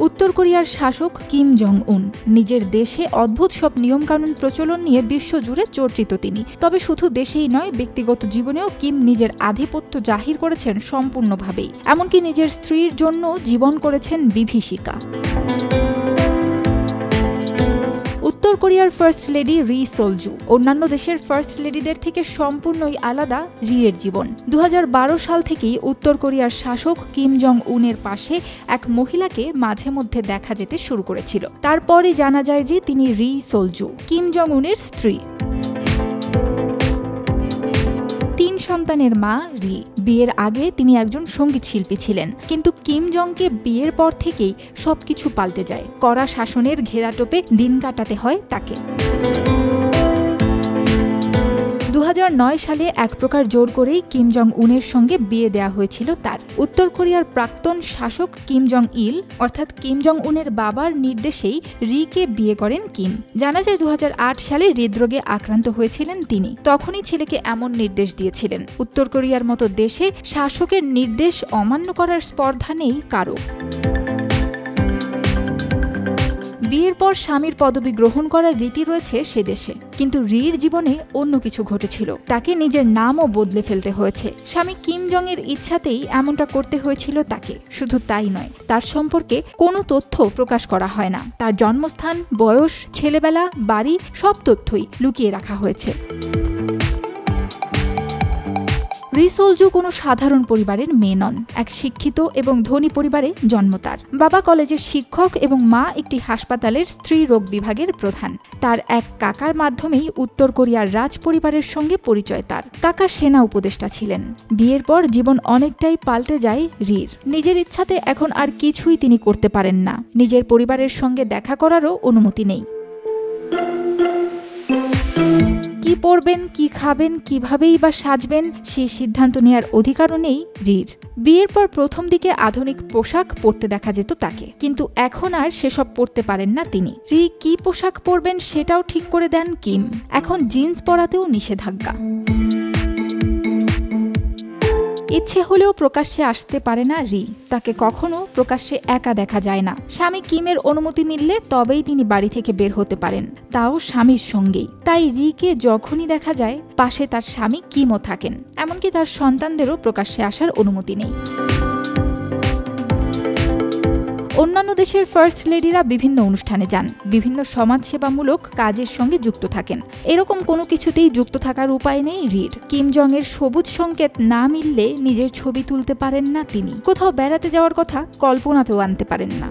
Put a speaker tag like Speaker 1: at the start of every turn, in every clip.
Speaker 1: উত্তর কোরিয়ার শাসক কিম জং উন নিজের দেশে অদ্ভুত সব নিয়মকানুন প্রচলন নিয়ে বিশ্বজুড়ে চর্চিত তিনি। তবে শুধু দেশেই নয়, ব্যক্তিগত জীবনেও কিম নিজের আধিপত্য জাহির করেছেন সম্পূর্ণভাবেই। এমনকি নিজের স্ত্রীর জন্য জীবন করেছেন বিভীষিকা। উত্তর কোরিয়ার ফার্স্ট লেডি রি সোলজু। অন্যান্য দেশের ফার্স্ট লেডিদের থেকে সম্পূর্ণই আলাদা রিয়ের জীবন। দু হাজার বারো সাল থেকেই উত্তর কোরিয়ার শাসক কিম জং উনের পাশে এক মহিলাকে মাঝে মধ্যে দেখা যেতে শুরু করেছিল। তারপরে জানা যায় যে তিনি রি সোলজু, কিম জং উনের স্ত্রী। সন্তানের মা রি বিয়ের আগে তিনি একজন সংগীত শিল্পী ছিলেন। কিন্তু কিম জংকে বিয়ের পর থেকেই সবকিছু পাল্টে যায়। কড়া শাসনের ঘেরাটোপে দিন কাটাতে হয় তাকে। সালে এক প্রকার জোর করেই কিম জং উনের সঙ্গে বিয়ে দেয়া হয়েছিল তার। উত্তর কোরিয়ার প্রাক্তন শাসক কিম জং ইল অর্থাৎ কিম জং উনের বাবার নির্দেশেই রিকে বিয়ে করেন কিম। জানা যায় দু হাজার আট সালে হৃদরোগে আক্রান্ত হয়েছিলেন তিনি। তখনই ছেলেকে এমন নির্দেশ দিয়েছিলেন। উত্তর কোরিয়ার মতো দেশে শাসকের নির্দেশ অমান্য করার স্পর্ধা নেই কারও। বিয়ের পর স্বামীর পদবি গ্রহণ করার রীতি রয়েছে সে দেশে। কিন্তু রির জীবনে অন্য কিছু ঘটেছিল। তাকে নিজের নামও বদলে ফেলতে হয়েছে। স্বামী কিম জং এর ইচ্ছাতেই এমনটা করতে হয়েছিল তাকে। শুধু তাই নয়, তার সম্পর্কে কোনো তথ্য প্রকাশ করা হয় না। তার জন্মস্থান, বয়স, ছেলেবেলা, বাড়ি সব তথ্যই লুকিয়ে রাখা হয়েছে। রিসোলজু কোনো সাধারণ পরিবারের মেয়ে নন। এক শিক্ষিত এবং ধনী পরিবারে জন্ম তার। বাবা কলেজের শিক্ষক এবং মা একটি হাসপাতালের স্ত্রী রোগ বিভাগের প্রধান। তার এক কাকার মাধ্যমেই উত্তর কোরিয়ার রাজ পরিবারের সঙ্গে পরিচয় তার। কাকা সেনা উপদেষ্টা ছিলেন। বিয়ের পর জীবন অনেকটাই পাল্টে যায় রির। নিজের ইচ্ছাতে এখন আর কিছুই তিনি করতে পারেন না। নিজের পরিবারের সঙ্গে দেখা করারও অনুমতি নেই। কি পরবেন, কি খাবেন, কিভাবেই বা সাজবেন, সেই সিদ্ধান্ত নেওয়ার অধিকারও নেই রির। বিয়ের পর প্রথম দিকে আধুনিক পোশাক পরতে দেখা যেত তাকে। কিন্তু এখন আর সেসব পরতে পারেন না তিনি। রি কি পোশাক পরবেন সেটাও ঠিক করে দেন কিম। এখন জিন্স পরাতেও নিষেধাজ্ঞা। ইচ্ছে হলেও প্রকাশ্যে আসতে পারে না রি। তাকে কখনো প্রকাশ্যে একা দেখা যায় না। স্বামী কিমের অনুমতি মিললে তবেই তিনি বাড়ি থেকে বের হতে পারেন। তাও স্বামীর সঙ্গেই। তাই রিকে যখনই দেখা যায়, পাশে তার স্বামী কিমও থাকেন। এমনকি তার সন্তানদেরও প্রকাশ্যে আসার অনুমতি নেই। অন্যান্য দেশের ফার্স্ট লেডিরা বিভিন্ন অনুষ্ঠানে যান, বিভিন্ন সমাজসেবামূলক কাজের সঙ্গে যুক্ত থাকেন। এরকম কোনো কিছুতেই যুক্ত থাকার উপায় নেই রির কিম জং এর সবুজ সংকেত না মিললে নিজের ছবি তুলতে পারেন না তিনি। কোথাও বেড়াতে যাওয়ার কথা কল্পনাতেও আনতে পারেন না।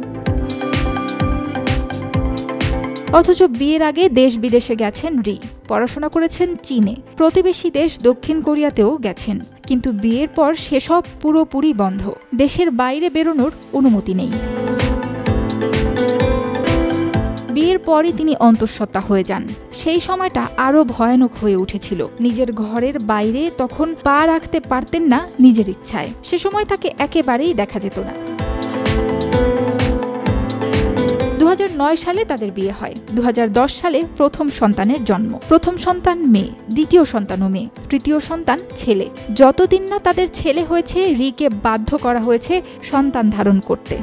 Speaker 1: অথচ বিয়ের আগে দেশ বিদেশে গেছেন রি। পড়াশোনা করেছেন চীনে। প্রতিবেশী দেশ দক্ষিণ কোরিয়াতেও গেছেন। কিন্তু বিয়ের পর সেসব পুরোপুরি বন্ধ। দেশের বাইরে বেরোনোর অনুমতি নেই। বিয়ের পরই তিনি অন্তঃসত্ত্বা হয়ে যান। সেই সময়টা আরও ভয়ানক হয়ে উঠেছিল। নিজের ঘরের বাইরে তখন পা রাখতে পারতেন না নিজের ইচ্ছায়। সে সময় তাকে একেবারেই দেখা যেত না। দু হাজার নয় সালে তাদের বিয়ে হয়। দু হাজার দশ সালে প্রথম সন্তানের জন্ম। প্রথম সন্তান মেয়ে, দ্বিতীয় সন্তানও মেয়ে, তৃতীয় সন্তান ছেলে। যতদিন না তাদের ছেলে হয়েছে, রিকে বাধ্য করা হয়েছে সন্তান ধারণ করতে।